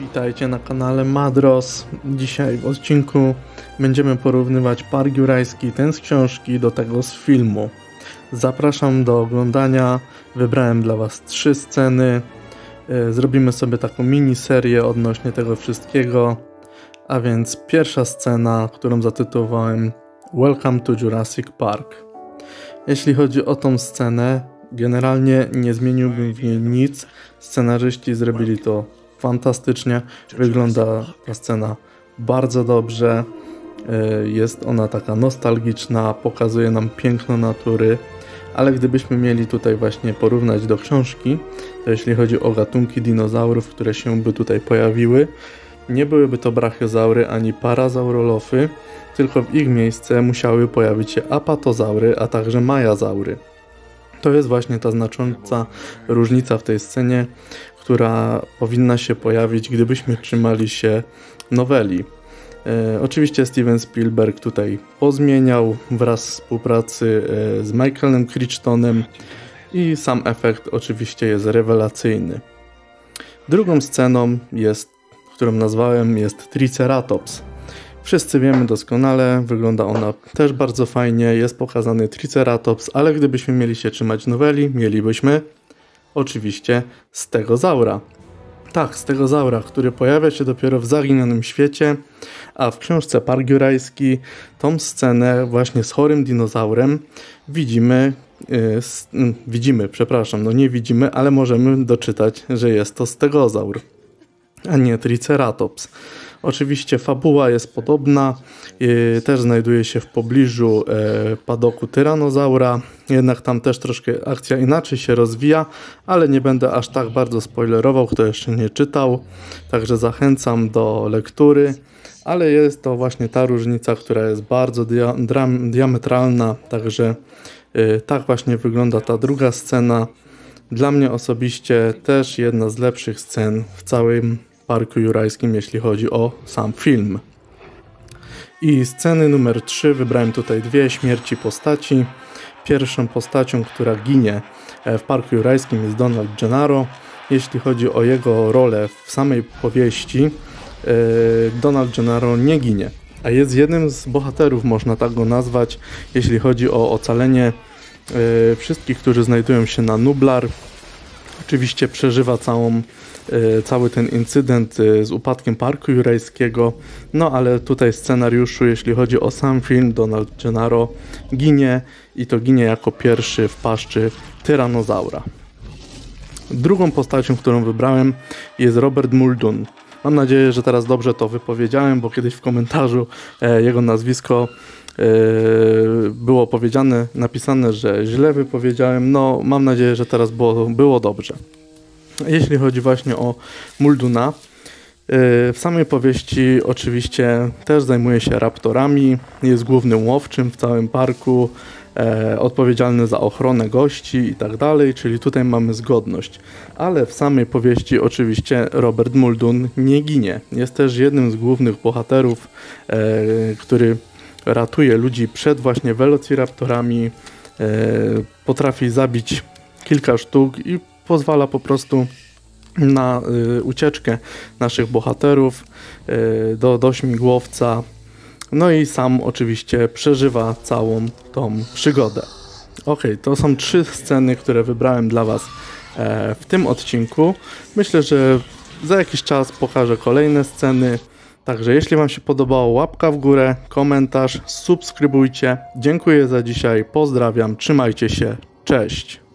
Witajcie na kanale Madros. Dzisiaj w odcinku będziemy porównywać Park Jurajski, ten z książki, do tego z filmu. Zapraszam do oglądania. Wybrałem dla Was trzy sceny. E, zrobimy sobie taką miniserię odnośnie tego wszystkiego. A więc pierwsza scena, którą zatytułowałem Welcome to Jurassic Park. Jeśli chodzi o tą scenę, generalnie nie zmieniłbym w niej nic. Scenarzyści zrobili to fantastycznie. Wygląda ta scena bardzo dobrze. E, jest ona taka nostalgiczna, pokazuje nam piękno natury, ale gdybyśmy mieli tutaj właśnie porównać do książki, to jeśli chodzi o gatunki dinozaurów, które się by tutaj pojawiły, nie byłyby to brachiozaury ani parazaurolofy, tylko w ich miejsce musiały pojawić się apatozaury, a także majazaury. To jest właśnie ta znacząca różnica w tej scenie, która powinna się pojawić, gdybyśmy trzymali się noweli. E, oczywiście Steven Spielberg tutaj pozmieniał wraz z współpracy e, z Michaelem Crichtonem i sam efekt oczywiście jest rewelacyjny. Drugą sceną jest, którą nazwałem jest Triceratops. Wszyscy wiemy doskonale, wygląda ona też bardzo fajnie, jest pokazany Triceratops, ale gdybyśmy mieli się trzymać noweli, mielibyśmy oczywiście stegozaura. Tak, stegozaura, który pojawia się dopiero w zaginionym świecie, a w książce Park Jurajski tą scenę właśnie z chorym dinozaurem widzimy, yy, widzimy, przepraszam, no nie widzimy, ale możemy doczytać, że jest to stegozaur, a nie triceratops. Oczywiście fabuła jest podobna, też znajduje się w pobliżu e, padoku tyranozaura, jednak tam też troszkę akcja inaczej się rozwija, ale nie będę aż tak bardzo spoilerował, kto jeszcze nie czytał, także zachęcam do lektury, ale jest to właśnie ta różnica, która jest bardzo dia diametralna, także e, tak właśnie wygląda ta druga scena. Dla mnie osobiście też jedna z lepszych scen w całym Parku Jurajskim, jeśli chodzi o sam film. I sceny numer 3 wybrałem tutaj dwie śmierci postaci. Pierwszą postacią, która ginie e, w Parku Jurajskim jest Donald Gennaro. Jeśli chodzi o jego rolę w samej powieści, e, Donald Gennaro nie ginie, a jest jednym z bohaterów, można tak go nazwać, jeśli chodzi o ocalenie e, wszystkich, którzy znajdują się na Nublar. Oczywiście przeżywa całą E, cały ten incydent e, z upadkiem Parku Jurajskiego. No ale tutaj scenariuszu, jeśli chodzi o sam film, Donald Gennaro ginie i to ginie jako pierwszy w paszczy tyranozaura. Drugą postacią, którą wybrałem jest Robert Muldoon. Mam nadzieję, że teraz dobrze to wypowiedziałem, bo kiedyś w komentarzu e, jego nazwisko było powiedziane, napisane, że źle wypowiedziałem. No, mam nadzieję, że teraz było, było dobrze. Jeśli chodzi właśnie o Mulduna, y, w samej powieści oczywiście też zajmuje się raptorami, jest głównym łowczym w całym parku, e, odpowiedzialny za ochronę gości i tak dalej, czyli tutaj mamy zgodność. Ale w samej powieści oczywiście Robert Muldun nie ginie. Jest też jednym z głównych bohaterów, e, który ratuje ludzi przed właśnie velociraptorami, e, potrafi zabić kilka sztuk i pozwala po prostu na y, ucieczkę naszych bohaterów y, do, do śmigłowca. No i sam oczywiście przeżywa całą tą przygodę. Ok, to są trzy sceny, które wybrałem dla Was e, w tym odcinku. Myślę, że za jakiś czas pokażę kolejne sceny. Także jeśli Wam się podobało, łapka w górę, komentarz, subskrybujcie. Dziękuję za dzisiaj, pozdrawiam, trzymajcie się, cześć.